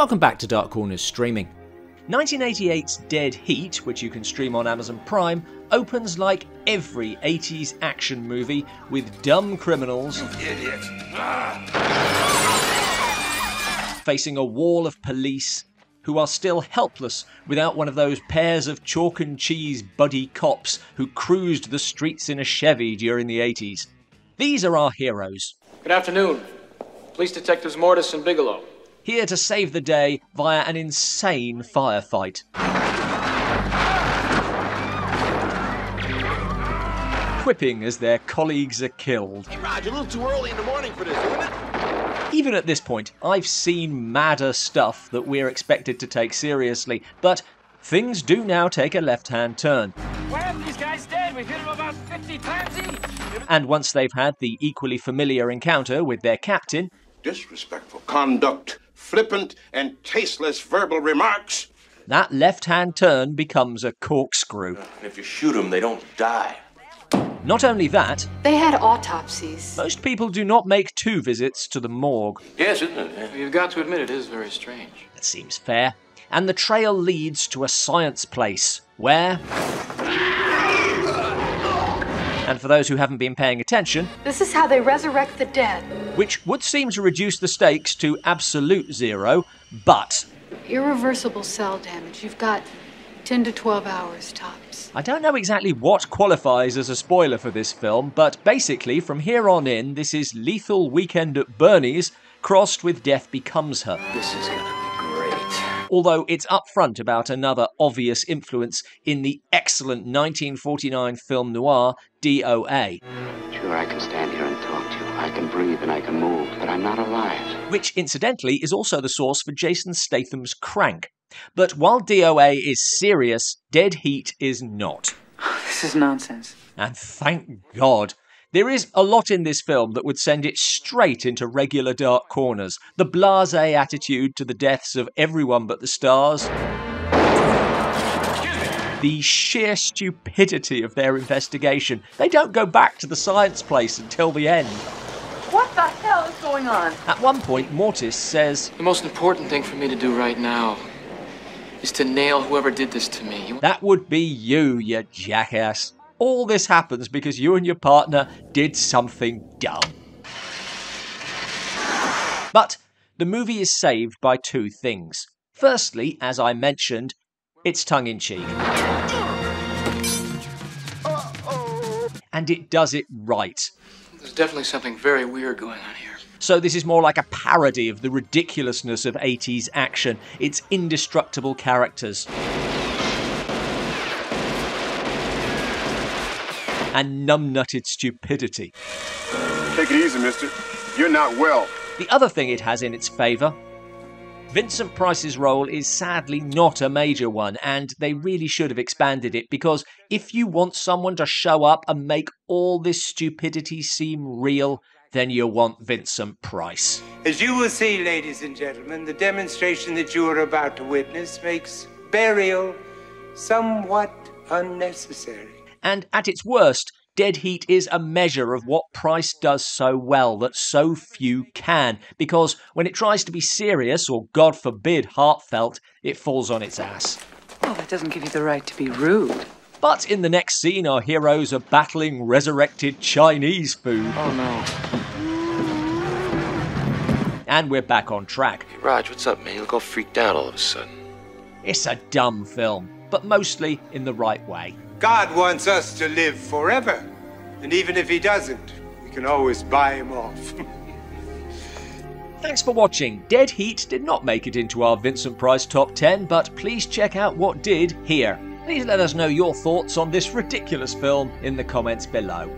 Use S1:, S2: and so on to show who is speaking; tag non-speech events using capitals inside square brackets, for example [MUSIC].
S1: Welcome back to Dark Corners Streaming. 1988's Dead Heat, which you can stream on Amazon Prime, opens like every 80s action movie with dumb criminals facing a wall of police who are still helpless without one of those pairs of chalk and cheese buddy cops who cruised the streets in a Chevy during the 80s. These are our heroes,
S2: Good afternoon. Police Detectives Mortis and Bigelow.
S1: Here to save the day via an insane firefight. Quipping as their colleagues are killed.
S3: Hey, Raj, a little too early in the morning for this, isn't it?
S1: Even at this point, I've seen madder stuff that we're expected to take seriously, but things do now take a left hand turn.
S4: Why aren't these guys dead? We've hit them about 50 times each.
S1: And once they've had the equally familiar encounter with their captain,
S3: Disrespectful conduct, flippant and tasteless verbal remarks.
S1: that left hand turn becomes a corkscrew.
S5: And if you shoot them, they don't die.
S1: Not only that,
S6: They had autopsies.
S1: most people do not make two visits to the morgue.
S5: Yes, isn't it?
S2: You've got to admit it is very strange.
S1: That seems fair. And the trail leads to a science place where. And for those who haven't been paying attention,
S6: This is how they resurrect the dead.
S1: Which would seem to reduce the stakes to absolute zero, but
S6: Irreversible cell damage. You've got 10 to 12 hours tops.
S1: I don't know exactly what qualifies as a spoiler for this film, but basically, from here on in, this is Lethal Weekend at Bernie's crossed with Death Becomes Her.
S5: This is gonna be great.
S1: Although it's upfront about another obvious influence in the excellent 1949 film noir DOA,
S7: Sure, I can stand here and talk to you. I can breathe and I can move, but I'm not alive.
S1: which incidentally is also the source for Jason Statham's Crank. But while DOA is serious, Dead Heat is not.
S4: Oh, this is nonsense.
S1: And thank God. There is a lot in this film that would send it straight into regular dark corners. The blase attitude to the deaths of everyone but the stars. The sheer stupidity of their investigation. They don't go back to the science place until the end.
S4: What the hell is going on?
S1: At one point, Mortis says,
S2: The most important thing for me to do right now is to nail whoever did this to me.
S1: That would be you, you jackass. All this happens because you and your partner did something dumb. But the movie is saved by two things. Firstly, as I mentioned, it's tongue in cheek. And it does it right.
S2: There's definitely something very weird going on here.
S1: So this is more like a parody of the ridiculousness of 80s action, its indestructible characters. And numbnutted stupidity.
S8: Take it easy, mister. You're not well.
S1: The other thing it has in its favour Vincent Price's role is sadly not a major one, and they really should have expanded it because if you want someone to show up and make all this stupidity seem real, then you want Vincent Price.
S9: As you will see, ladies and gentlemen, the demonstration that you are about to witness makes burial somewhat unnecessary.
S1: And at its worst, Dead Heat is a measure of what Price does so well that so few can, because when it tries to be serious or, God forbid, heartfelt, it falls on its ass.
S4: Oh, that doesn't give you the right to be rude.
S1: But in the next scene, our heroes are battling resurrected Chinese food,
S2: Oh no.
S1: and we're back on track.
S5: Hey, Raj, what's up, man? You look all freaked out all of a sudden.
S1: It's a dumb film, but mostly in the right way.
S9: God wants us to live forever. And even if He doesn't, we can always buy Him off. [LAUGHS]
S1: Thanks for watching. Dead Heat did not make it into our Vincent Price top 10, but please check out what did here. Please let us know your thoughts on this ridiculous film in the comments below.